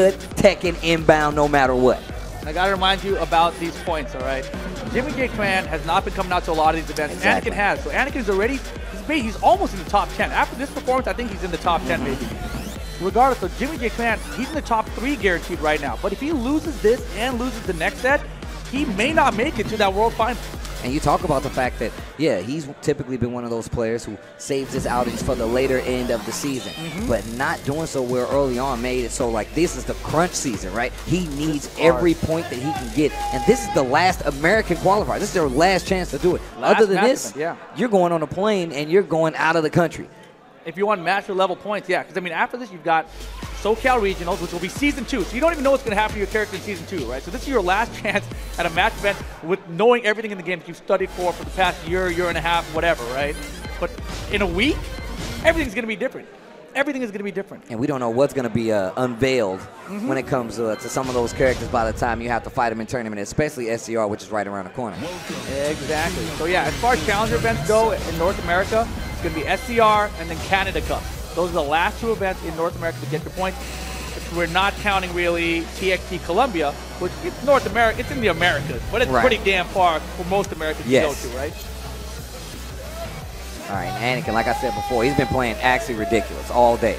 good Tekken inbound no matter what. I gotta remind you about these points, all right? Jimmy J. Tran has not been coming out to a lot of these events. Exactly. Anakin has. So Anakin is already, he's, he's almost in the top 10. After this performance, I think he's in the top 10 maybe. Regardless, so Jimmy J. Tran, he's in the top three guaranteed right now. But if he loses this and loses the next set, he may not make it to that World Final. And you talk about the fact that, yeah, he's typically been one of those players who saves his outings for the later end of the season. Mm-hmm. But not doing so well early on made it so like this is the crunch season, right? He needs every point that he can get. And this is the last American qualifier. This is their last chance to do it. Last Other than this, yeah. you're going on a plane and you're going out of the country. If you want master level points, yeah. Because I mean, after this, you've got SoCal Regionals, which will be season two. So you don't even know what's going to happen to your character in season two, right? So this is your last chance at a match event with knowing everything in the game that you've studied for for the past year, year and a half, whatever, right? But in a week, everything's going to be different. Everything is going to be different. And we don't know what's going to be uh, unveiled Mm-hmm. when it comes uh, to some of those characters by the time you have to fight them in tournament, especially SCR, which is right around the corner. Exactly. So yeah, as far as challenger events go in North America, it's going to be SCR and then Canada Cup. Those are the last two events in North America to get your points. If We're not counting really TXT Colombia, which it's North America, it's in the Americas, but it's Right. pretty damn far for most Americans Yes. to go to, right? All right, Anakin, like I said before, he's been playing actually ridiculous all day.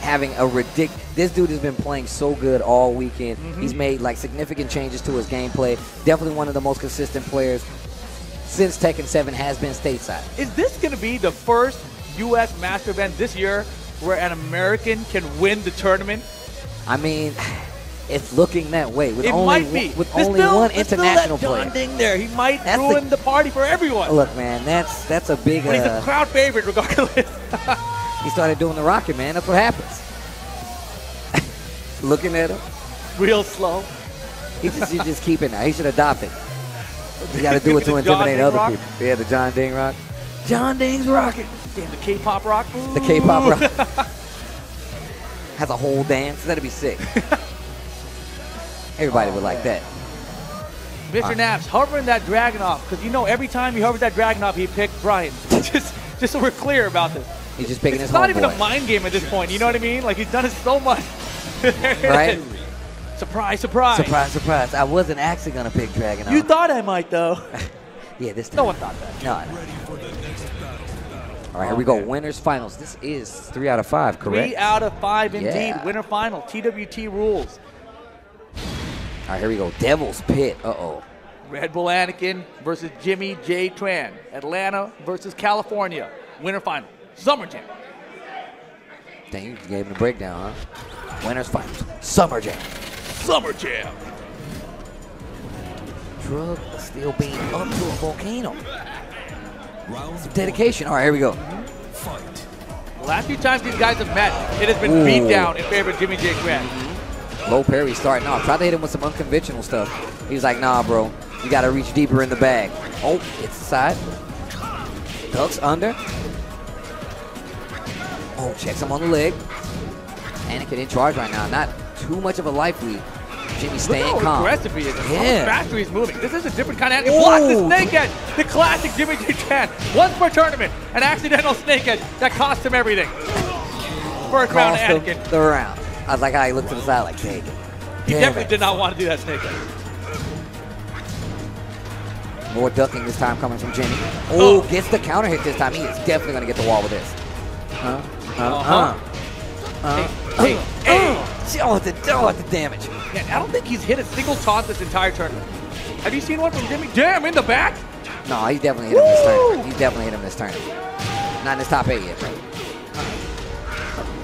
Having a ridic this dude has been playing so good all weekend. Mm-hmm. He's made like significant changes to his gameplay. Definitely one of the most consistent players since Tekken 7 has been stateside. Is this going to be the first U.S. Master event this year where an American can win the tournament? I mean, it's looking that way with it only one- be. with There's only still- one still international that John player. Ding there. He might That's ruin the, party for everyone. Look, man, that's that's a big. but he's a Uh, crowd favorite regardless. he started doing the rocket, man. That's what happens. Looking at him, Real slow. he just he just keep it now. He should adopt it. You got to do it to intimidate other rock? people. Yeah, the John Ding rock. John Ding's rocket. Damn, the K-pop rock. The K-pop rock has a whole dance. That'd be sick. Everybody would like that. Mr. Uh-huh. Naps, hovering that dragon off, because you know every time he hovers that dragon off, he picked Bryan. just, just so we're clear about this. He's just picking It's his not even a homeboy. mind game at this point. You know what I mean? Like he's done it so much. Right? surprise, surprise. Surprise, surprise. I wasn't actually gonna pick Dragon. You thought I might though. yeah, this time. no one thought that. No, no. All right, here we go. Winners finals. This is three out of five, correct? Three out of five indeed. Yeah. Winner final. TWT rules. All right, here we go. Devil's Pit. Uh oh. Red Bull Anakin versus Jimmy J. Tran. Atlanta versus California. Winner final. Summer Jam. Dang, you gave him the breakdown, huh? Winners finals. Summer Jam. Summer Jam. Drug still being up to a volcano. Some dedication. All right, here we go. The last few times these guys have met, it has been Ooh. beat down in favor of Jimmy J. Tran. Low mm-hmm. parry starting off. Tried to hit him with some unconventional stuff. He's like, nah, bro. You got to reach deeper in the bag. Oh, it's the side. Ducks under. Oh, checks him on the leg. Anakin in charge right now. Not too much of a life lead. Jimmy Look staying how calm. aggressive he is. How Yeah. faster he's moving. This is a different kind of. Blocks the snake edge. The classic Jimmy J. Tran. Once per tournament, an accidental snake edge that cost him everything. First round Cost him Anakin. the round. I was like, how he looked to the side like, it. He definitely it. did not want to do that snake edge. More ducking this time coming from Jimmy. Oh, Oh. gets the counter hit this time. He is definitely going to get the wall with this. Uh, uh, Uh-huh. uh, uh, Hey, hey, Oh, the, oh, the damage. Man, I don't think he's hit a single taunt this entire tournament. Have you seen one from Jimmy? Damn, in the back. No, he's definitely hit him this tournament. He's definitely hit him this tournament. Not in his top eight yet, bro.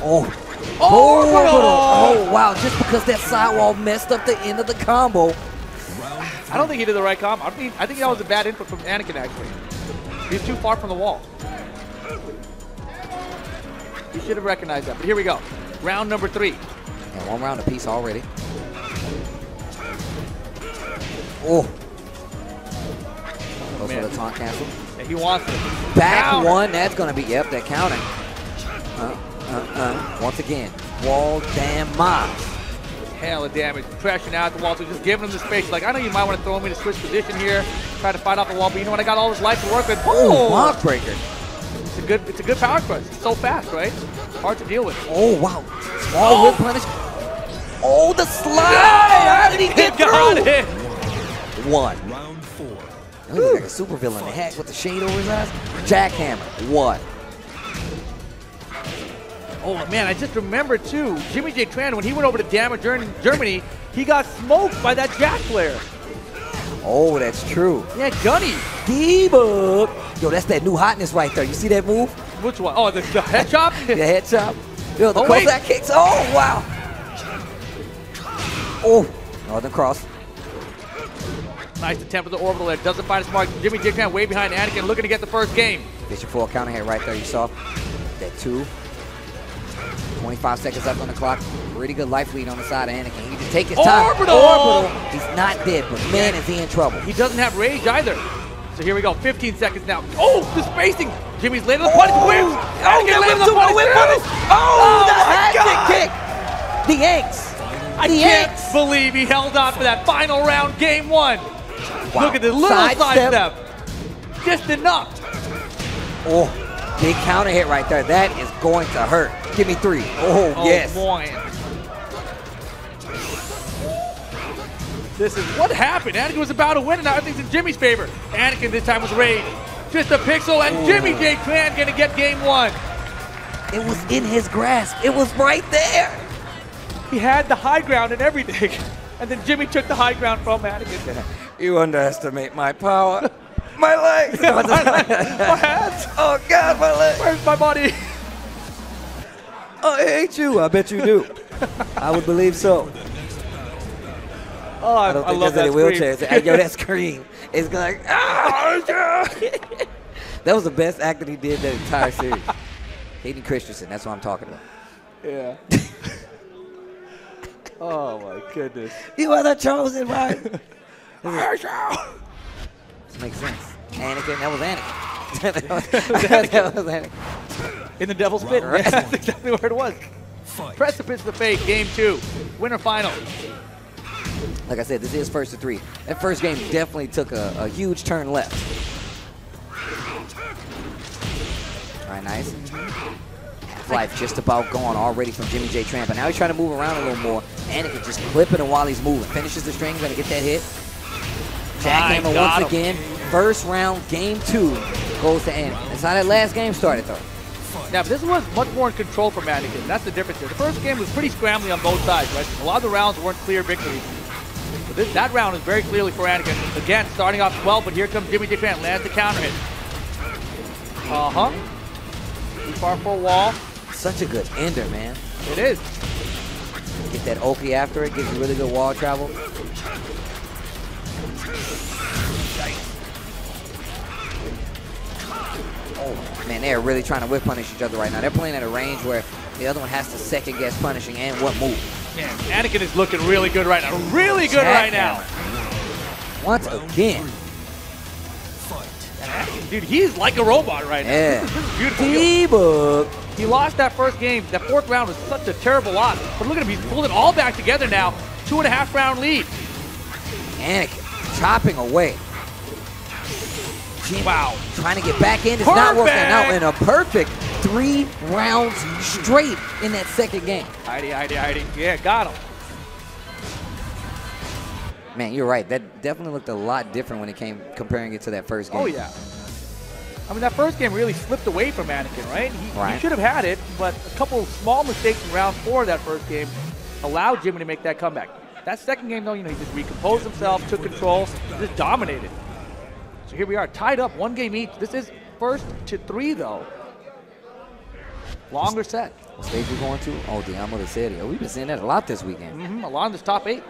Oh. Oh oh, oh. oh, oh, oh, wow. Just because that sidewall messed up the end of the combo. I don't think he did the right combo. I think, I think that was a bad input from Anakin, actually. He's too far from the wall. He should have recognized that. But here we go. Round number three. And one round apiece already. Oh. Goes for the taunt cancel. And he wants it. Back Counter. one. That's going to be, yep, that counter. Uh, uh, uh. Once again, wall damn mob. Hell of damage. Pressure out the wall. So just giving him the space. Like, I know you might want to throw me to switch position here. Try to fight off the wall. But you know what? I got all this life to work with. Oh, Boom! block breaker. It's a good, it's a good power crush. It's so fast, right? Hard to deal with. Oh, wow. Small Oh. whip punish. Oh, the slide! How did he get Got through? it. One. Round four. He looks like a supervillain. The hat with the shade over his eyes. Jackhammer. One. Oh man, I just remember, too. Jimmy J. Tran, when he went over to Damage Germany, he got smoked by that Jack player. Oh, that's true. Yeah, Gunny. D-Bug. Yo, that's that new hotness right there. You see that move? Which one? Oh, the, the head chop? The head chop. Yo, the Oh. Cossack kicks. Oh, wow. Oh, Northern Cross. nice attempt at the orbital there. Doesn't find his mark. Jimmy J. Way behind Anakin, looking to get the first game. Bishop full counter hit right there. You saw that two. 25 seconds left on the clock. Pretty good life lead on the side of Anakin. He just take his time. Orbital! Orbital. He's not dead, but man, is he in trouble. He doesn't have rage either. So here we go. 15 seconds now. Oh, the spacing. Jimmy's later oh, oh, the punish. Whips. Oh, Anakin that later the punish. Punish. Oh, the my hat God. kick. The Yanks. I The can't believe he held on for that final round, game one. Wow. Look at the little Side side step. step. Just enough. Oh, big counter hit right there. That is going to hurt. Give me three. Oh, Oh, yes. boy. This is what happened. Anakin was about to win, and now everything's in Jimmy's favor. Anakin this time was rage. Just a pixel, and Jimmy J. Tran gonna get game one. It was in his grasp. It was right there. He had the high ground and everything, and then Jimmy took the high ground from Anakin. You underestimate my power. my legs. my, my hands. oh, God, my legs. Where's my body? I hate you. I bet you do. I would believe so. Oh, I, I don't I think love there's that any wheelchairs. Hey, Yo, that scream is like, ah, yeah." That was the best acting he did that entire series. Hayden Christensen, that's what I'm talking about. Yeah. oh my goodness. You are the chosen one. this makes sense. Anakin, that was Anakin. that, was, that was Anakin. In the devil's pit. Right. Yeah, that's exactly where it was. Fight. Precipice of fate, game two. Winner final. Like I said, this is first to three. That first game definitely took a, a huge turn left. All right, nice. Half-Life just about gone already from Jimmy J. Tran. But now he's trying to move around a little more. And Anakin just clipping him while he's moving. Finishes the string, gonna get that hit. Jackhammer once again. First round, game two goes to Anakin. That's how that last game started, though. Now, this was much more in control for Anakin. That's the difference here. The first game was pretty scrambly on both sides, right? A lot of the rounds weren't clear victories. This, that round is very clearly for Anakin. Again, starting off 12, but here comes Jimmy. Tran. Lands the counter hit. Uh-huh. Too far for a wall. Such a good ender, man. It is. Get that Oki after it, gives you really good wall travel. Oh, man, they're really trying to whip punish each other right now. They're playing at a range where the other one has to second guess punishing and what move. Man, Anakin is looking really good right now. Really good right now. Once again. Fight. Dude, he's like a robot right now. Yeah. This is beautiful. D-Bug. He lost that first game. That fourth round was such a terrible loss. But look at him. He's pulled it all back together now. Two and a half round lead. Anakin chopping away. Jimmy Wow. Trying to get back in. It's not working out. And a perfect three rounds straight in that second game. Heidi, Heidi, Heidi. Yeah, got him. Man, you're right. That definitely looked a lot different when it came comparing it to that first oh, game. Oh, yeah. I mean, that first game really slipped away from Anakin, right? He, he should have had it, but a couple small mistakes in round four of that first game allowed Jimmy to make that comeback. That second game, though, you know, he just recomposed himself, took control, just dominated. So here we are, tied up, one game each. This is first to three, though. Longer set. What stage we're going to? Oh, Duomo di Sirio. We've been seeing that a lot this weekend. Mm-hmm. Along this top eight.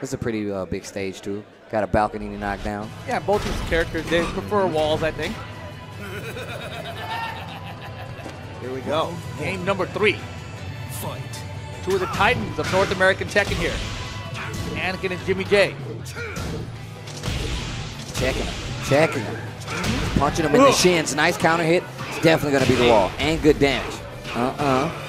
It's a pretty uh, big stage, too. Got a balcony to knock down. Yeah, both these characters, they prefer walls, I think. Here we go. Game number three. Fight. Two of the titans of North American Tekken here. Anakin and Jimmy J. Checking him. Checking him. Punching him in the shins. Nice counter hit. It's definitely going to be the wall. And good damage. Uh-uh.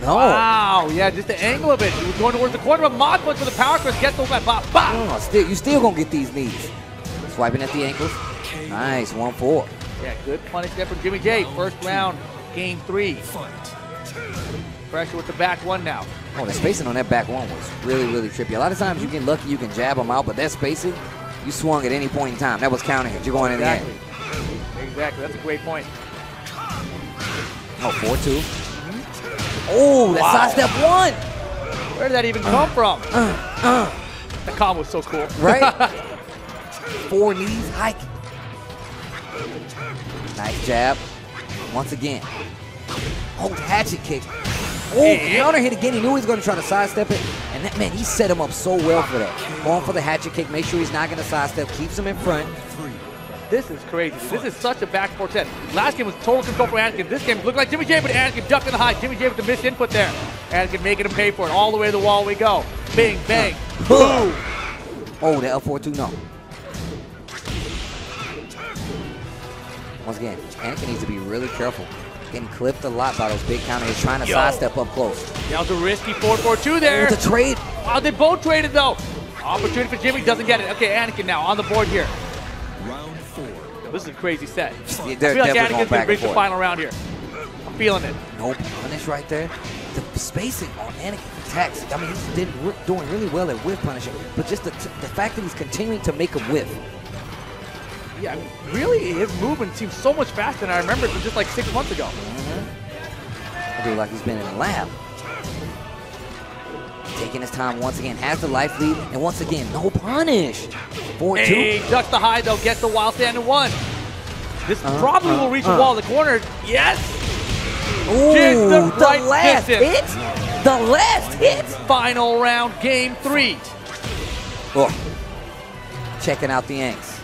No. Wow, yeah, just the angle of it. He was going towards the corner of Mod punch for the power crush. Gets over that bop, bop. Oh, still, you still going to get these knees. Swiping at the ankles. Nice. 1-4. Yeah, good punish there from Jimmy J. First round, game three. Pressure with the back one now. Oh, the spacing on that back one was really, really trippy. A lot of times you get lucky, you can jab them out, but that spacing, you swung at any point in time. That was counter hit. You're going in Exactly. the end. Exactly. That's a great point. Oh, 4-2. Oh, that Wow. step one. Where did that even come from? The combo was so cool. Uh, Right? Four knees, hike. Nice jab. Once again. Oh, hatchet kick. Oh, counter hit again. He knew he was going to try to sidestep it. And that man, he set him up so well for that. Going for the hatchet kick. Make sure he's not going to sidestep. Keeps him in front. This is crazy. This is such a back forth set. Last game was total control for Anakin. This game looked like Jimmy J, but Anakin ducked in the high. Jimmy J with the missed input there. Anakin making him pay for it. All the way to the wall we go. Bing, bang, boom. Oh, the L4-2, no. Once again, Anakin needs to be really careful. Getting clipped a lot by those big counters. hits, trying to Yo. sidestep up close. That was a risky 4-4-2 there. Oh, the trade. Wow, they both traded though. Opportunity for Jimmy, doesn't get it. Okay, Anakin now on the board here. Round four. This is a crazy set. Yeah, I feel like Anakin's gonna back reach and the final round here. I'm feeling it. No punish right there. The spacing on Anakin attacks. I mean, he's did, doing really well at whiff punishing, but just the, the fact that he's continuing to make a whiff. Yeah, I mean, really, his movement seems so much faster than I remember from just like six months ago. I feel like he's been in a lab. Taking his time once again, has the life lead, and once again, no punish. 4 Hey, 2. ducks the high though, gets the wild stand and one. This Uh, probably uh, will reach uh. the wall in the corner. Yes! Ooh, the the right last distance. hit. The last hit. Final round, game three. Oh. Checking out the Yanks.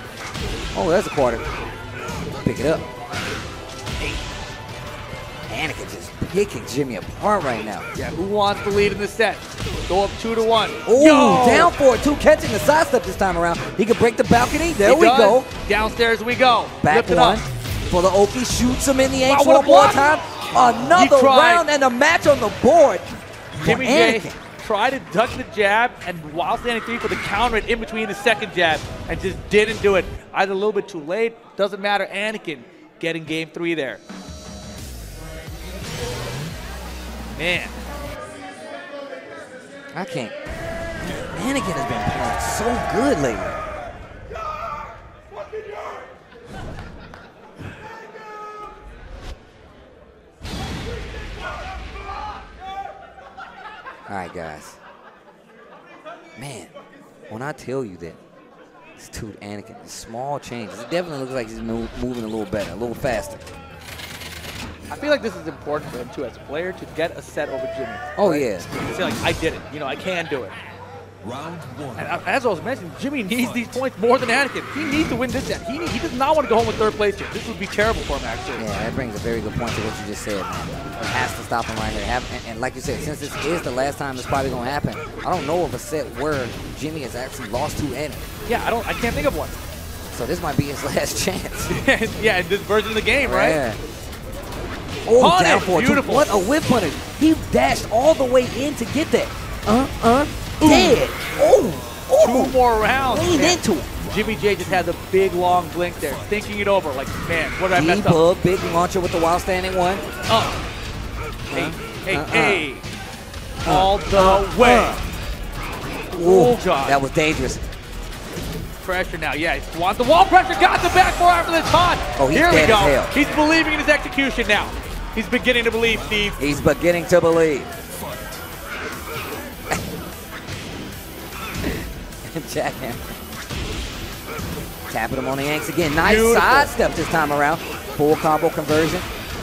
Oh, there's a quarter. Pick it up. Anakin just picking Jimmy apart right now. Yeah, who wants the lead in the set? Go up two to one. Oh, down for it. Two catching the sidestep this time around. He can break the balcony. There He we does. go. Downstairs we go. Back Lift one up. for the Oki. Shoots him in the ankle one more time. Another round and a match on the board. Jimmy J Tried to duck the jab and while standing three for the counter in between the second jab and just didn't do it. Either a little bit too late, doesn't matter. Anakin getting game three there. Man, I can't. Anakin has been playing so good lately. All right, guys. Man, when I tell you that this dude Anakin, small changes, it definitely looks like he's moving a little better, a little faster. I feel like this is important for him too as a player to get a set over Jimmy. Oh right? yeah. Say like I did it, you know I can do it. Round one. And as I was mentioning, Jimmy needs these points more than Anakin. He needs to win this set. He, he does not want to go home with third place here. This would be terrible for him actually. Yeah, that brings a very good point to what you just said, man. It has to stop him right here. Have, and, and like you said, since this is the last time it's probably going to happen, I don't know of a set where Jimmy has actually lost to Anakin. Yeah, I don't. I can't think of one. So this might be his last chance. yeah, in this version of the game, right? Yeah. Oh, Punish, down for it. beautiful. What a whip punish. He dashed all the way in to get that. Uh, uh, dead. Oh, oh. Two more rounds. Leaned man. into it. Jimmy J just had the big long blink there, thinking it over. Like, man, what did I mess up? D-Bug, big launcher with the wild standing one. Oh. Hey, hey, uh-uh. hey. Uh-uh. All the uh-uh. way. Ooh, God. that was dangerous. Pressure now. Yeah, he wants the wall pressure. Got the back four after this hot. Oh, he's Here dead we go. as hell. He's believing in his execution now. He's beginning to believe, Steve. He's beginning to believe. Jackham. Tapping him on the Yanks again. Nice Beautiful. sidestep this time around. Full combo conversion.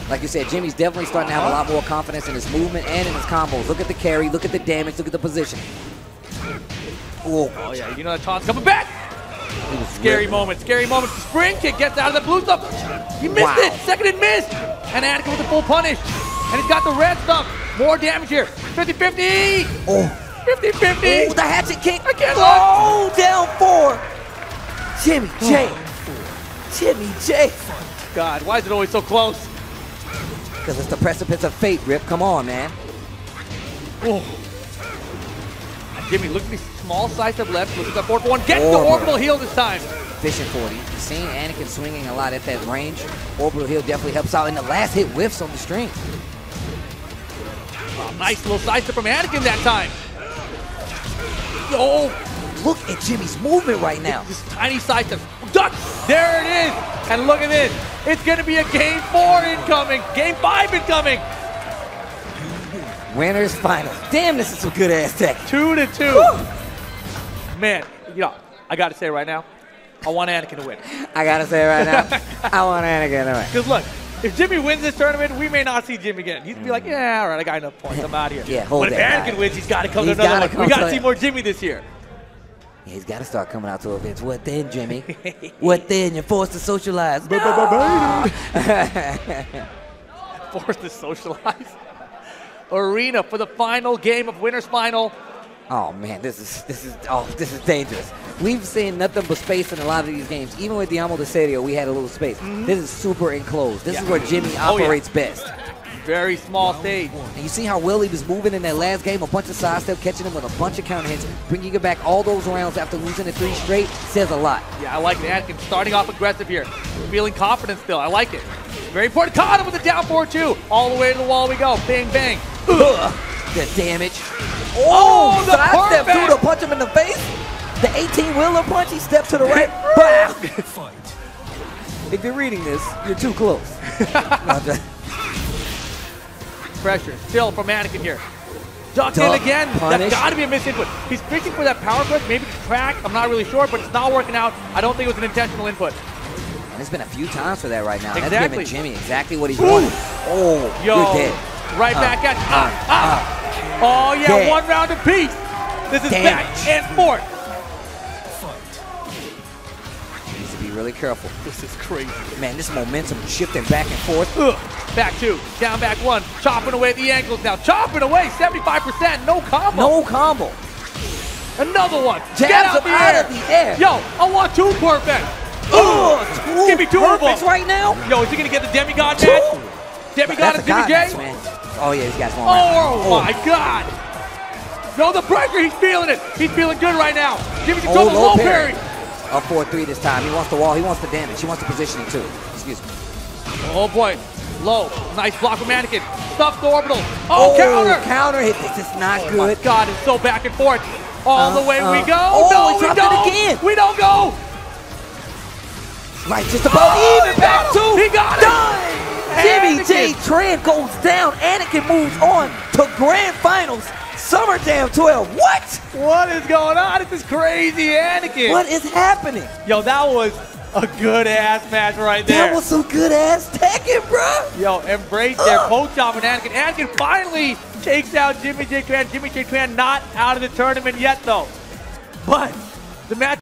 Like you said, Jimmy's definitely starting to have a uh-huh. lot more confidence in his movement and in his combos. Look at the carry, look at the damage, look at the position. Ooh, Oh, yeah, you know that taunt's coming back. Scary ripping. moment, scary moment. Spring kick gets out of the blue stuff. He missed Wow. it. Second and missed. And Anakin with the full punish. And he's got the red stuff. More damage here. 50-50. Oh, 50-50. Ooh, the hatchet kick. I can't Oh, down four. Jimmy J. Jimmy J. God, why is it always so close? Because it's the precipice of fate, Rip. Come on, man. Oh. Jimmy, look at these small size of left. Look at the fourth one. Gets the Orbital. orbital heel this time. Fishing for it. You've seen Anakin swinging a lot at that range. Orbital Heel definitely helps out. And the last hit whiffs on the string. Oh, nice little step from Anakin that time. Oh, Look at Jimmy's movement right now. this tiny side step. Duck! There it is! And look at this. It's going to be a game four incoming. Game five incoming. Winners final. Damn, this is some good ass tech. Two to two. Man, you know, I got to say right now, I want Anakin to win. I gotta say right now, I want Anakin to win. Because look, if Jimmy wins this tournament, we may not see Jimmy again. He'd be like, mm. yeah, all right, I got enough points. I'm out of here. Yeah, hold But if Anakin wins, he's got to come He's to another gotta one. We got to see more Jimmy this year. Yeah, he's got to start coming out to events. What then, Jimmy? what then? You're forced to socialize. Forced to socialize. Arena for the final game of Winners Final. Oh man, this is this is oh this is dangerous. We've seen nothing but space in a lot of these games. Even with Duomo di Sirio, we had a little space. Mm-hmm. This is super enclosed. This is where Jimmy Oh, yeah. operates best. Very small stage. And you see how well he was moving in that last game, a bunch of sidestep, catching him with a bunch of counter hits, bringing it back all those rounds after losing the three straight says a lot. Yeah, I like that. Anakin starting off aggressive here. Feeling confident still. I like it. Very important. Caught him with the down four two. All the way to the wall we go. Bang, bang. Ugh, the damage. Oh, Oh, the sidestep through to punch him in the face. The 18 wheeler punch, he stepped to the right. Bow. Fight. If you're reading this, you're too close. No, Pressure still from Anakin here. Ducked in again. punish. That's got to be a misinput. He's fishing for that power crush, maybe to track. I'm not really sure, but it's not working out. I don't think it was an intentional input. And there's been a few times for that right now. That's Exactly. giving Jimmy exactly what he's wanted. Oh, Yo, you're dead. right Uh, back at uh, ah, ah. Oh yeah, Dead. one round apiece. This is Damage. back and forth. Needs to be really careful. This is crazy. Man, this momentum shifting back and forth. Ugh. Back two, down back one, chopping away at the ankles now, chopping away, 75%, no combo. No combo. Another one. Jabs Get out the out air. of the air. Yo, I want two perfect. Give me two of perfects right now. Yo, is he gonna get the demigod Two. match? Demigod and Jimmy J? Oh yeah, he's got one. round. Oh, my God. No, the breaker, he's feeling it. He's feeling good right now. Jimmy can Oh, the low low parry. parry. Up 4-3 this time. He wants the wall. He wants the damage. He wants the positioning too. Excuse me. Oh boy, low, nice block from Mannequin. Stuffed orbital. Oh, counter. Counter hit. This is not Oh my good. God, it's so back and forth. All Uh, the way uh, we go. oh, no, we dropped it don't. again. We don't go. Right, just about Oh, even. Back two. He got it. Done. Jimmy J. Tran goes down. Anakin moves on to grand finals. Summer Jam 12. What? What is going on? This is crazy, Anakin. What is happening? Yo, that was a good ass match right there. That was some good ass tagging, bro. Yo, embrace their post job and Anakin. Anakin finally takes out Jimmy J. Tran. Jimmy J. Tran not out of the tournament yet, though. But the match.